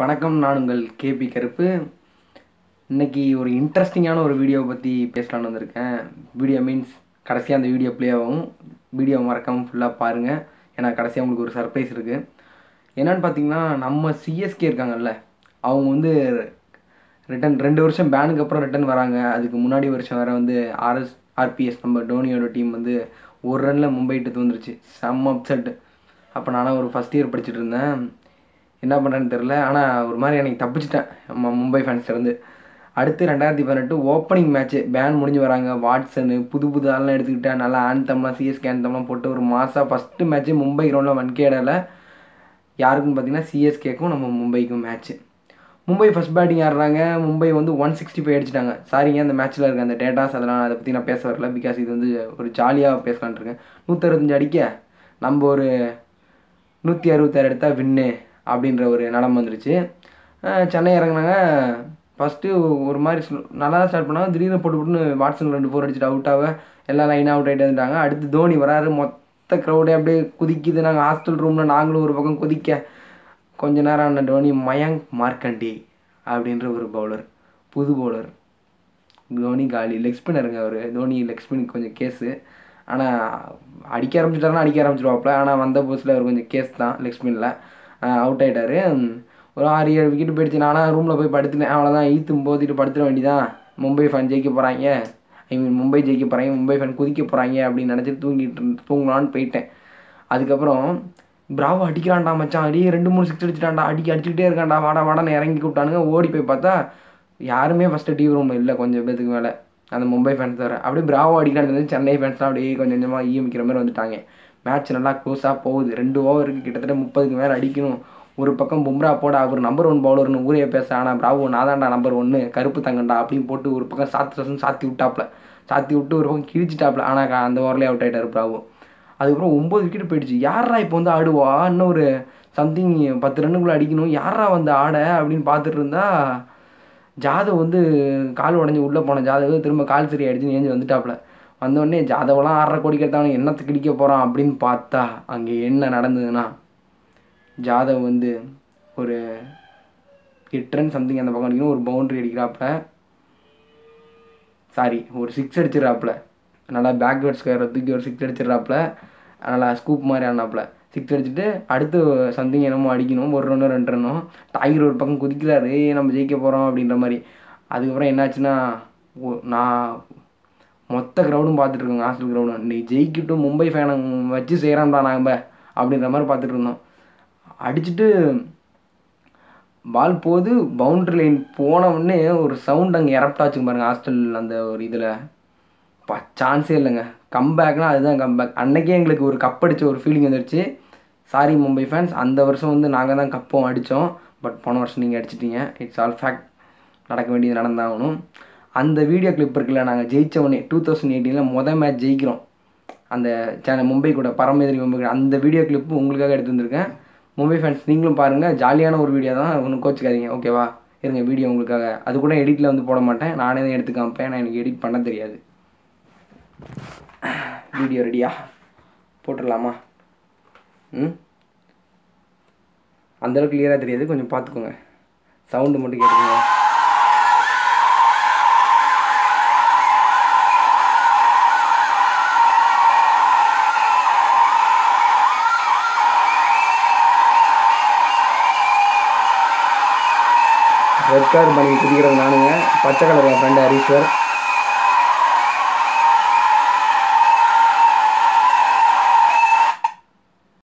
வணக்கம் நான் உங்கள் கேபி கருப்பு. இன்னைக்கு ஒரு இன்ட்ரெஸ்டிங்கான ஒரு வீடியோவை பற்றி பேசலான்னு வந்திருக்கேன். வீடியோ மீன்ஸ் கடைசியாக அந்த வீடியோ ப்ளே ஆகும். வீடியோ மறக்காமல் ஃபுல்லாக பாருங்கள் ஏன்னா கடைசியாக உங்களுக்கு ஒரு சர்ப்ரைஸ் இருக்குது என்னன்னு பார்த்தீங்கன்னா நம்ம சிஎஸ்கே இருக்காங்கல்ல அவங்க வந்து ரிட்டன் ரெண்டு வருஷம் பேனுக்கு அப்புறம் ரிட்டன் வராங்க. அதுக்கு முன்னாடி வருஷம் வேறு வந்து ஆர்எஸ் ஆர்பிஎஸ் நம்ம டோனியோட டீம் வந்து ஒரு ரனில் மும்பை எடுத்து வந்துருச்சு செம்ம அப்செட் அப்போ நானும் ஒரு ஃபஸ்ட் இயர் படிச்சுட்டு இருந்தேன். என்ன பண்ணுறேன்னு தெரில ஆனால் ஒரு மாதிரி எனக்கு தப்பிச்சிட்டேன். நம்ம மும்பை ஃபேன்ஸ்லேருந்து அடுத்து ரெண்டாயிரத்தி பதினெட்டு ஓப்பனிங் மேட்ச்சு பேன் முடிஞ்சு வராங்க. வாட்ஸனு புது புது ஆள்லாம் எடுத்துக்கிட்டேன். நல்லா ஆன்தம்லாம் சிஎஸ்கே ஆன்தம்லாம் போட்டு ஒரு மாதம் ஃபஸ்ட்டு மேட்ச்சு மும்பை கிரவுண்டில் வன்கேடால யாருக்குன்னு பார்த்தீங்கன்னா சிஎஸ்கேக்கும் நம்ம மும்பைக்கும் மேட்ச்சு மும்பை ஃபஸ்ட் பேட்டிங் ஆடுறாங்க. மும்பை வந்து ஒன் சிக்ஸ்டி ஃபைவ் அடிச்சிட்டாங்க சாரிங்க அந்த மேட்ச்சில் இருக்க அந்த டேட்டாஸ் அதெல்லாம் அதை பற்றி நான் பேச வரல. பிகாஸ் இது வந்து ஒரு ஜாலியாக பேசலான்ட்ருக்கேன் நூற்றறுபத்தஞ்சு அடிக்க. நம்ம ஒரு நூற்றி அறுபத்தாறு எடுத்தால் வின்னு அப்படின்ற ஒரு நிலம் வந்துருச்சு. சென்னை இறங்குனாங்க. ஃபஸ்ட்டு ஒரு மாதிரி நல்லா தான் ஸ்டார்ட் பண்ணாங்க. திடீர்னு போட்டு போட்டுன்னு வாட்ஸன் ரெண்டு ஃபோர் அடிச்சுட்டு அவுட் ஆக எல்லாம் லைனாக அவுட் ஆகிட்டு வந்துட்டாங்க. அடுத்து தோனி வராரு. மொத்த க்ரௌடே அப்படியே குதிக்குது. நாங்கள் ஹாஸ்டல் ரூமில் நாங்களும் ஒரு பக்கம் குதிக்க கொஞ்ச நேரம் ஆன தோனி மயங்க் மார்க்கண்டி அப்படின்ற ஒரு பவுலர் புது பவுலர் தோனி காலி. லெக் ஸ்பின்னருங்க அவர். தோனி லெக் ஸ்பின்னுக்கு கொஞ்சம் கேஸு ஆனால் அடிக்க ஆரம்பிச்சிட்டாருன்னா அடிக்க ஆரம்பிச்சிருவாப்புல. ஆனால் வந்த போஸில் அவர் கொஞ்சம் கேஸ் தான் லெக் ஸ்பின்னில் அவுட் ஆகிட்டார் ஒரு ஆறு ஏழு விக்கெட் போயிடுச்சு. நானும் ரூமில் போய் படுத்துட்டேன். அவ்வளோதான் ஈத்தும் போத்திட்டு படுத்துட வேண்டியதான் மும்பை ஃபேன் ஜெயிக்க போகிறாங்க ஐ மீன் மும்பை ஜெயிக்க போகிறாங்க மும்பை ஃபேன் குதிக்க போகிறாங்க அப்படின்னு நினச்சிட்டு தூங்கிட்டு தூங்கலான்னு போயிட்டேன். அதுக்கப்புறம் பிராவோ அடிக்கிறான்டா மச்சான். அடி ரெண்டு மூணு சிக்ஸ் அடிச்சிட்டான்டா. அடிக்க அடிச்சுக்கிட்டே இருக்கான்டா. வாடா வாடான்னு இறங்கி கூப்பிட்டானுங்க. ஓடி போய் பார்த்தா யாருமே ஃபஸ்ட்டு டிவி ரூமில் இல்லை. கொஞ்சம் பேத்துக்கு மேலே. அந்த மும்பை ஃபேன்ஸ் தவிர அப்படியே பிராவோ அடிக்கிறான்னு சென்னை ஃபேன்ஸ்லாம் அப்படியே கொஞ்சம் கொஞ்சமாக ஈமிக்கிற மாதிரி வந்துட்டாங்க. மேட்ச் நல்லா க்ளோஸாக போகுது. ரெண்டு ஓவருக்கு கிட்டத்தட்ட முப்பதுக்கு மேலே அடிக்கணும். ஒரு பக்கம் பும்ரா போட அவர் நம்பர் ஒன் பவுலர்னு ஊரே பேச ஆனால் பிராவோ நான் தான்டா நம்பர் ஒன்று கருப்பு தங்கண்டா அப்படின்னு போட்டு ஒரு பக்கம் சாத்து ரசம் சாத்தி விட்டாப்ல. சாத்தி விட்டு ஒரு பக்கம் கிழிச்சிட்டாப்ல. ஆனால் அந்த ஓவர்லேயே அவுட் ஆகிட்டார் பிராவோ. அதுக்கப்புறம் ஒம்பது விக்கெட் போயிடுச்சு. யாரா இப்போ வந்து ஆடுவா? இன்னும் ஒரு சம்திங் பத்து ரன்னுக்குள்ளே அடிக்கணும். யாரா வந்து ஆட? அப்படின்னு பார்த்துட்டு இருந்தா ஜாதவ் வந்து கால் உடஞ்சி உள்ளே போன ஜாதவ். திரும்ப கால் சரி அடிச்சு ஏஞ்சி வந்துட்டாப்ல. வந்தோடனே ஜாதவெல்லாம் ஆறரை கோடிக்கு எடுத்தவனே என்னத்துக்கு இடிக்க போகிறான் அப்படின்னு பார்த்தா அங்கே என்ன நடந்ததுன்னா ஜாதவ் வந்து ஒரு எட்டு ரன் சம்திங் அந்த பக்கம் அடிக்கணும் ஒரு பவுண்டரி அடிக்கிறாப்புல. சாரி ஒரு சிக்ஸ் அடிச்சிடறாப்புல. நல்லா பேக்வேர்ட் ஸ்கொயர் தூக்கி ஒரு சிக்ஸ் அடிச்சிடறாப்புல. நல்லா ஸ்கூப் மாதிரி ஆனாப்புல. சிக்ஸ் அடிச்சுட்டு அடுத்து சம்திங் என்னமோ அடிக்கணும் ஒரு ரன்னோ ரெண்டு ரன்னோ டைகர் ஒரு பக்கம் குதிக்கிறாரு "ஏய், நம்ம ஜெயிக்க போகிறோம் அப்படின்ற மாதிரி. அதுக்கப்புறம் என்னாச்சுன்னா நான் மொத்த க்ரௌடும் பார்த்துட்டு இருக்கோங்க ஹாஸ்டல் க்ரௌடும் நீ ஜெயிக்கிட்டும் மும்பை ஃபேனை வச்சு செய்கிறான்டா நாங்கள் அப்படின்ற மாதிரி பார்த்துட்டு இருந்தோம் அடிச்சுட்டு பால் போது பவுண்டரி லைன் போனவுடனே ஒரு சவுண்ட் அங்கே இறப்பிட்டாச்சுங்க பாருங்கள் ஹாஸ்டல் அந்த ஒரு இதில். பா சான்ஸே இல்லைங்க. கம்பேக்னால் அதுதான் கம்பேக் அன்றைக்கே எங்களுக்கு ஒரு கப் அடித்த ஒரு ஃபீலிங் வந்துடுச்சு சாரி மும்பை ஃபேன்ஸ் அந்த வருஷம் வந்து நாங்கள் தான் கப்பும் அடித்தோம் பட் போன வருஷம் நீங்கள் அடிச்சிட்டீங்க. இட்ஸ் ஆல் ஃபேக்ட் நடக்க வேண்டியது நடந்தாகணும் அந்த வீடியோ கிளிப் இருக்குல்ல நாங்கள் ஜெயிச்ச உடனே டூ தௌசண்ட் எயிட்டீனில் மொதல் மேட்ச் ஜெயிக்கிறோம். அந்த சேனல் மும்பை கூட பரமேதிரி மும்பை கூட. அந்த வீடியோ கிளிப்பு உங்களுக்காக எடுத்து வந்திருக்கேன். மும்பை ஃபேன்ஸ் நீங்களும் பாருங்கள் ஜாலியான ஒரு வீடியோ தான். ஒன்றும் கோச்சிக்காதீங்க ஓகேவா இருங்க வீடியோ உங்களுக்காக. அது கூட எடிட்டில் வந்து போட மாட்டேன். நானே தான் எடுத்து காமிப்பேன். நான் எனக்கு எடிட் பண்ண தெரியாது. வீடியோ ரெடியா போட்டுடலாமா? ம்? அந்தளவுக்கு கிளியராக தெரியாது. கொஞ்சம் பார்த்துக்கோங்க. சவுண்டு மட்டும் கேட்டுக்கோங்க. ரெட் கார்டு பண்ணி குதிக்கிறது நானுங்க. பச்சை கலர் என் ஃப்ரெண்டு ஹரீஸ்வர்